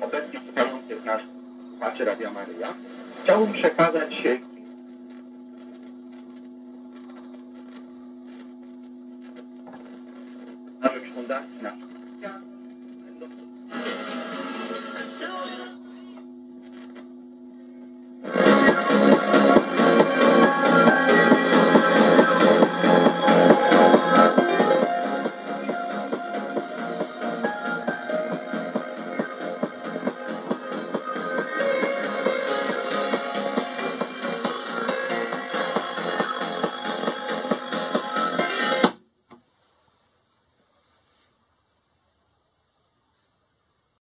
Obecnie słuchających nas słuchaczy Radia Maryja, chciałbym przekazać Heb ik vandaag? Nou.